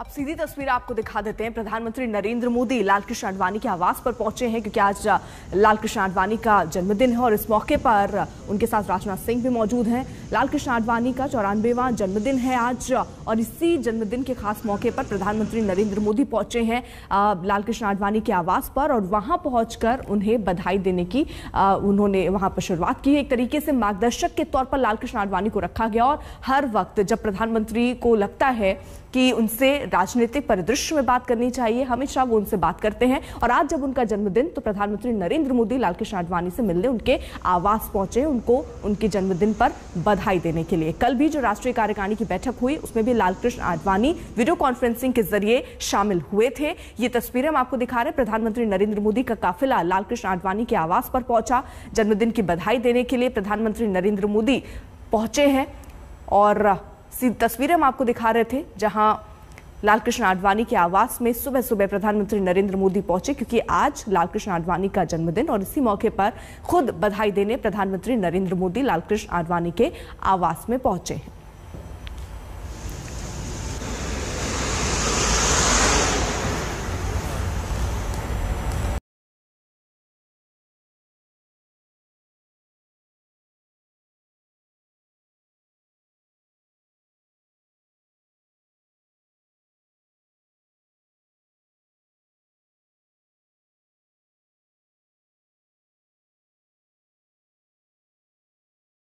अब सीधी तस्वीर आपको दिखा देते हैं। प्रधानमंत्री नरेंद्र मोदी लालकृष्ण आडवाणी के आवास पर पहुँचे हैं, क्योंकि आज लालकृष्ण आडवाणी का जन्मदिन है और इस मौके पर उनके साथ राजनाथ सिंह भी मौजूद हैं। लालकृष्ण आडवाणी का चौरानवेवा जन्मदिन है आज, और इसी जन्मदिन के खास मौके पर प्रधानमंत्री नरेंद्र मोदी पहुँचे हैं लालकृष्ण आडवाणी के आवास पर, और वहाँ पहुंचकर उन्हें बधाई देने की उन्होंने वहाँ पर शुरुआत की एक तरीके से मार्गदर्शक के तौर पर लालकृष्ण आडवाणी को रखा गया, और हर वक्त जब प्रधानमंत्री को लगता है कि उनसे राजनीतिक परिदृश्य में बात करनी चाहिए। हमेशा वो उनसे बात करते हैं और आज जब उनका जन्मदिन तो प्रधानमंत्री नरेंद्र मोदी, लालकृष्ण आडवाणी से मिलने उनके आवास पहुँचे। उनको उनके जन्मदिन पर बधाई देने के लिए। कल भी जो राष्ट्रीय कार्यकारिणी की बैठक हुई, उसमें भी लालकृष्ण आडवाणी वीडियो कॉन्फ्रेंसिंग के ज़रिए शामिल हुए थे। ये तस्वीरें हम आपको दिखा रहे प्रधानमंत्री नरेंद्र मोदी का काफिला लालकृष्ण आडवाणी के आवास पर पहुँचा। जन्मदिन की बधाई देने के लिए प्रधानमंत्री नरेंद्र मोदी पहुँचे हैं। और तस्वीरें हम आपको दिखा रहे थे, जहाँ लालकृष्ण आडवाणी के आवास में सुबह सुबह प्रधानमंत्री नरेंद्र मोदी पहुँचे, क्योंकि आज लालकृष्ण आडवाणी का जन्मदिन और इसी मौके पर खुद बधाई देने प्रधानमंत्री नरेंद्र मोदी लालकृष्ण आडवाणी के आवास में पहुँचे हैं।